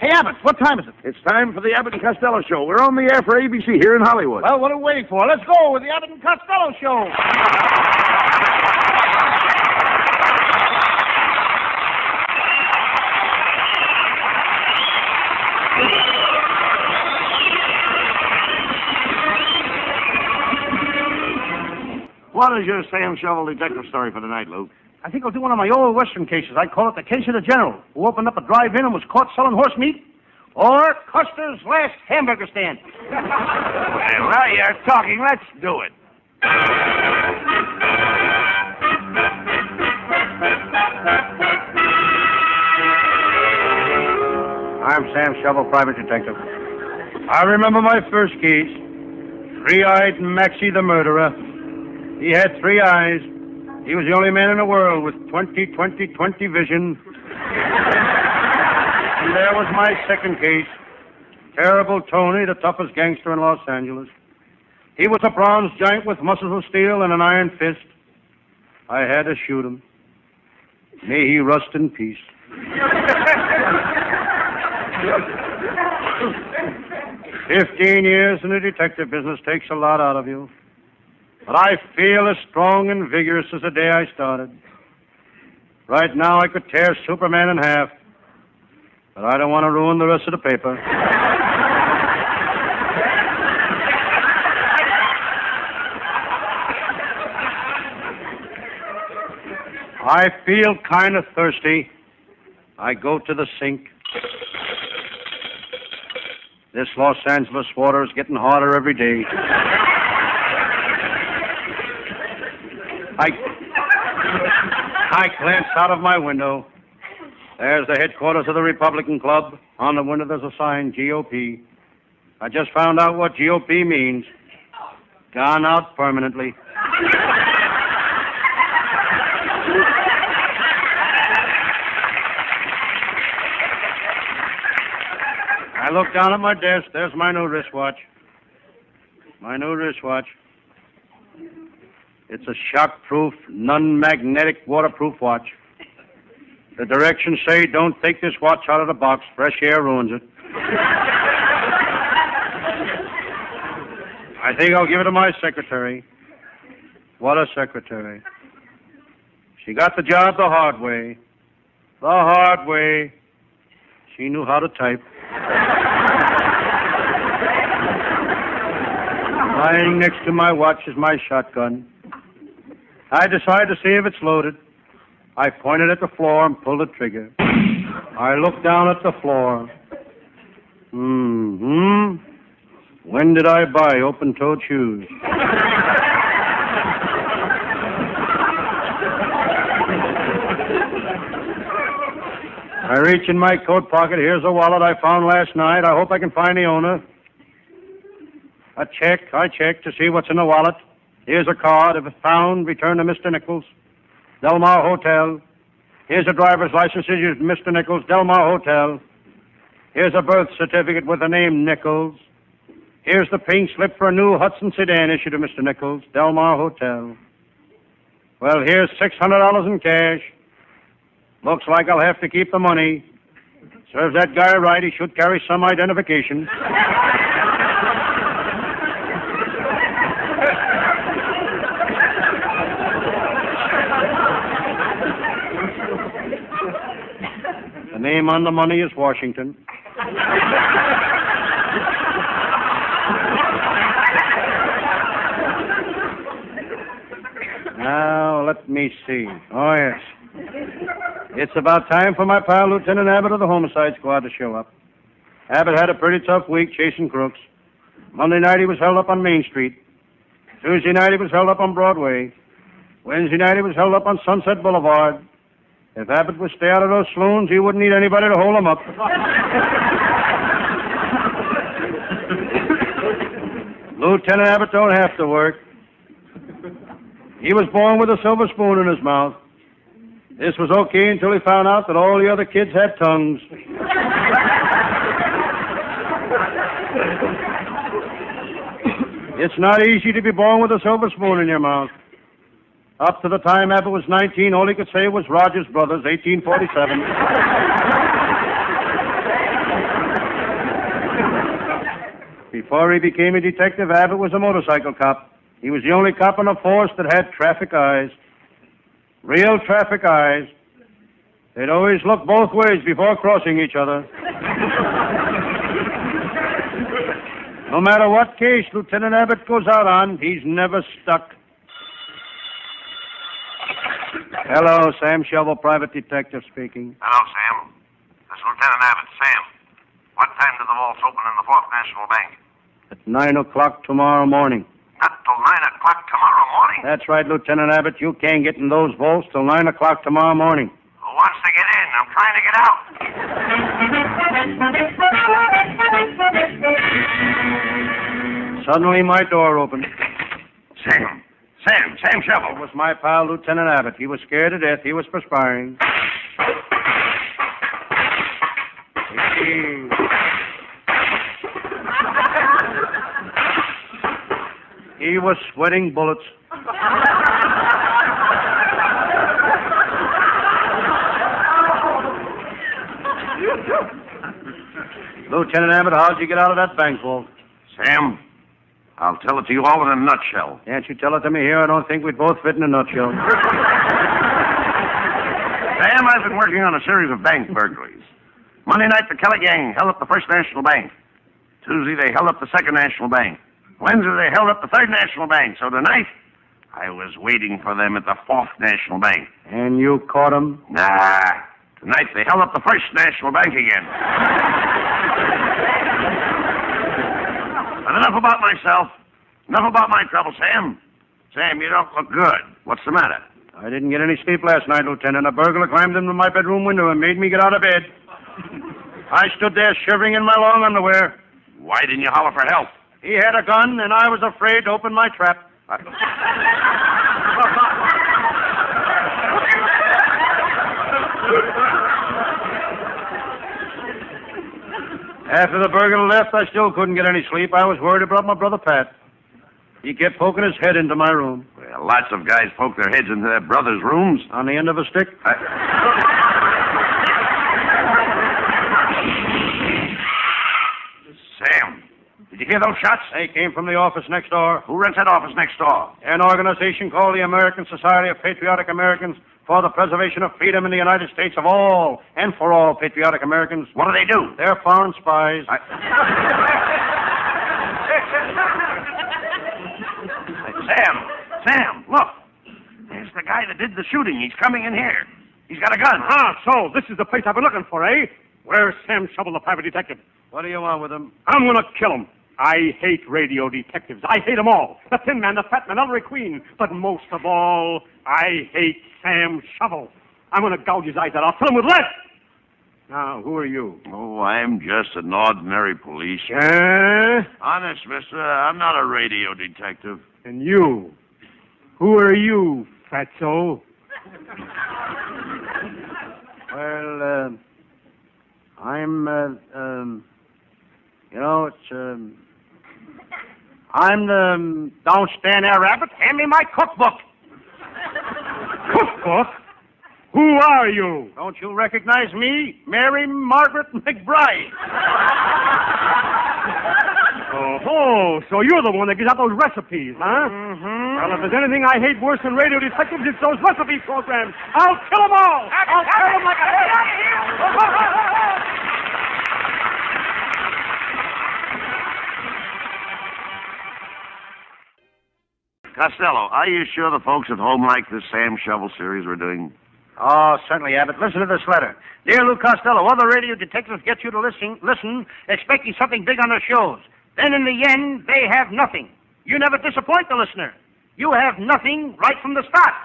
Hey, Abbott, what time is it? It's time for the Abbott and Costello Show. We're on the air for ABC here in Hollywood. Well, what are we waiting for? Let's go with the Abbott and Costello Show. What is your Sam Shovel detective story for tonight, Luke? I think I'll do one of my old Western cases. I call it the case of the general who opened up a drive-in and was caught selling horse meat, or Custer's last hamburger stand. well, you're talking. Let's do it. I'm Sam Shovel, private detective. I remember my first case. Three-eyed Maxie the murderer. He had three eyes. He was the only man in the world with 20, 20, 20 vision. and there was my second case. Terrible Tony, the toughest gangster in Los Angeles. He was a bronze giant with muscles of steel and an iron fist. I had to shoot him. May he rust in peace. Fifteen years in the detective business takes a lot out of you. But I feel as strong and vigorous as the day I started. Right now, I could tear Superman in half. But I don't want to ruin the rest of the paper. I feel kind of thirsty. I go to the sink. This Los Angeles water is getting hotter every day. I I glance out of my window. There's the headquarters of the Republican Club. On the window there's a sign GOP. I just found out what GOP means. Gone out permanently. I look down at my desk. There's my new wristwatch. My new wristwatch. It's a shock-proof, non-magnetic, waterproof watch. The directions say don't take this watch out of the box. Fresh air ruins it. I think I'll give it to my secretary. What a secretary. She got the job the hard way. The hard way. She knew how to type. Lying next to my watch is my shotgun. I decide to see if it's loaded. I point it at the floor and pull the trigger. I look down at the floor. Hmm. When did I buy open-toed shoes? I reach in my coat pocket. Here's a wallet I found last night. I hope I can find the owner. A check. I check to see what's in the wallet. Here's a card. If found, return to Mr. Nichols. Delmar Hotel. Here's a driver's license issued to Mr. Nichols, Delmar Hotel. Here's a birth certificate with the name Nichols. Here's the pink slip for a new Hudson sedan issued to Mr. Nichols, Delmar Hotel. Well, here's $600 in cash. Looks like I'll have to keep the money. Serves that guy right. He should carry some identification. name on the money is Washington. Now, let me see. Oh, yes. It's about time for my pal, Lieutenant Abbott of the Homicide Squad, to show up. Abbott had a pretty tough week chasing crooks. Monday night he was held up on Main Street. Tuesday night he was held up on Broadway. Wednesday night he was held up on Sunset Boulevard. If Abbott would stay out of those saloons, he wouldn't need anybody to hold him up. Lieutenant Abbott don't have to work. He was born with a silver spoon in his mouth. This was okay until he found out that all the other kids had tongues. it's not easy to be born with a silver spoon in your mouth. Up to the time Abbott was 19, all he could say was Rogers Brothers, 1847. Before he became a detective, Abbott was a motorcycle cop. He was the only cop on the force that had traffic eyes. Real traffic eyes. They'd always look both ways before crossing each other. no matter what case Lieutenant Abbott goes out on, he's never stuck. Hello, Sam Shovel, private detective speaking. Hello, Sam. This is Lieutenant Abbott. Sam, what time do the vaults open in the Fourth National Bank? At nine o'clock tomorrow morning. Not till 9 o'clock tomorrow morning. That's right, Lieutenant Abbott. You can't get in those vaults till nine o'clock tomorrow morning. Who wants to get in? I'm trying to get out. Suddenly, my door opened. Sam. Sam. Sam It Shovel. was my pal, Lieutenant Abbott. He was scared to death. He was perspiring. He- He was sweating bullets. Lieutenant Abbott, how'd you get out of that bank vault? Sam, I'll tell it to you all in a nutshell. Can't you tell it to me here? I don't think we'd both fit in a nutshell. Sam, I've been working on a series of bank burglaries. Monday night, the Kelly gang held up the First National Bank. Tuesday, they held up the Second National Bank. Wednesday, they held up the Third National Bank. So tonight, I was waiting for them at the Fourth National Bank. And you caught them? Nah. Tonight, they held up the First National Bank again. but enough about myself. Enough about my trouble, Sam. Sam, you don't look good. What's the matter? I didn't get any sleep last night, Lieutenant. A burglar climbed into my bedroom window and made me get out of bed. I stood there shivering in my long underwear. Why didn't you holler for help? He had a gun, and I was afraid to open my trap. After the burglar left, I still couldn't get any sleep. I was worried about my brother Pat. He kept poking his head into my room Well, lots of guys poke their heads into their brothers' rooms. on the end of a stick. Sam, did you hear those shots? They came from the office next door. Who rents that office next door? An organization called the American Society of Patriotic Americans for the Preservation of Freedom in the United States of all and for all patriotic Americans. What do they do? They're foreign spies. Sam, Sam, look. There's the guy that did the shooting. He's coming in here. He's got a gun. Ah, so this is the place I've been looking for, eh? Where's Sam Shovel, the private detective? What do you want with him? I'm gonna kill him. I hate radio detectives. I hate them all. The Thin Man, the Fat Man, Ellery Queen. But most of all, I hate Sam Shovel. I'm gonna gouge his eyes out. I'll fill him with lead. Now, who are you? Oh, I'm just an ordinary police. Eh? Honest, mister, I'm not a radio detective. And you? Who are you, fatso? Well, uh, I'm, uh, um, you know, it's, um, I'm the. Um, Don't stand there, Rabbit. Hand me my cookbook. cookbook? Who are you? don't you recognize me? Mary Margaret McBride. Oh, so you're the one that gives out those recipes, huh? Mm-hmm. Well, if there's anything I hate worse than radio detectives, it's those recipe programs. I'll kill them all. I'll kill them like a Costello, are you sure the folks at home like this Sam Shovel series we're doing? Oh, certainly, Abbott. Listen to this letter. Dear Lou Costello, other radio detectives get you to listen, listen, expecting something big on their shows. Then in the end, they have nothing. You never disappoint the listener. You have nothing right from the start.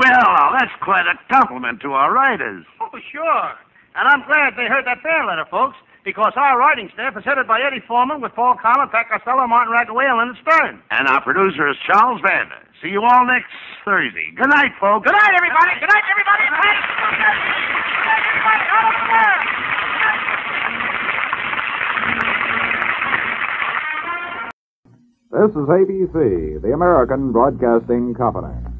Well, that's quite a compliment to our writers. Oh, sure. And I'm glad they heard that bear letter, folks, because our writing staff is headed by Eddie Forman with Paul Collins, Pat Costello, Martin Ragaway, and Leonard Stern. And our producer is Charles Vanda. See you all next Thursday. Good night, folks. Good night, everybody. Good night, everybody. Good night. Good night, everybody. Out of the world. This is ABC, the American Broadcasting Company.